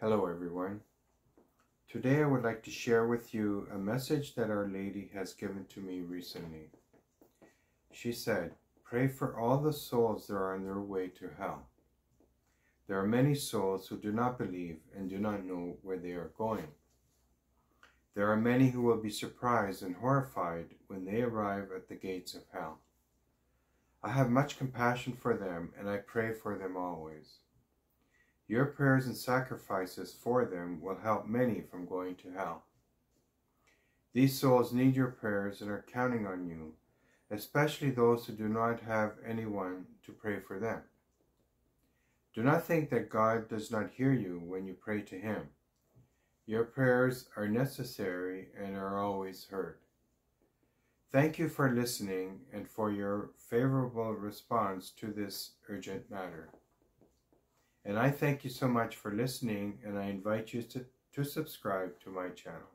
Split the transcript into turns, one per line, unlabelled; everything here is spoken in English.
Hello, everyone. Today I would like to share with you a message that Our Lady has given to me recently. She said, Pray for all the souls that are on their way to hell. There are many souls who do not believe and do not know where they are going. There are many who will be surprised and horrified when they arrive at the gates of hell. I have much compassion for them and I pray for them always. Your prayers and sacrifices for them will help many from going to hell. These souls need your prayers and are counting on you, especially those who do not have anyone to pray for them. Do not think that God does not hear you when you pray to Him. Your prayers are necessary and are always heard. Thank you for listening and for your favorable response to this urgent matter. And I thank you so much for listening and I invite you to, to subscribe to my channel.